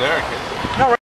American.